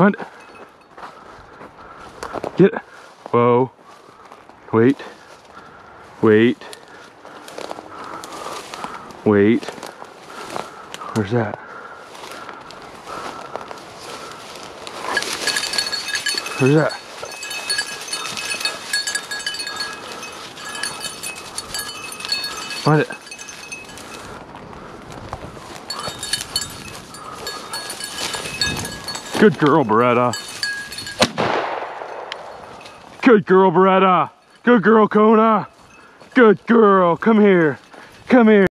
It. Get. Whoa. Wait. Wait. Wait. Where's that? Where's that? Find it. Good girl, Beretta. Good girl, Beretta. Good girl, Kona. Good girl. Come here. Come here.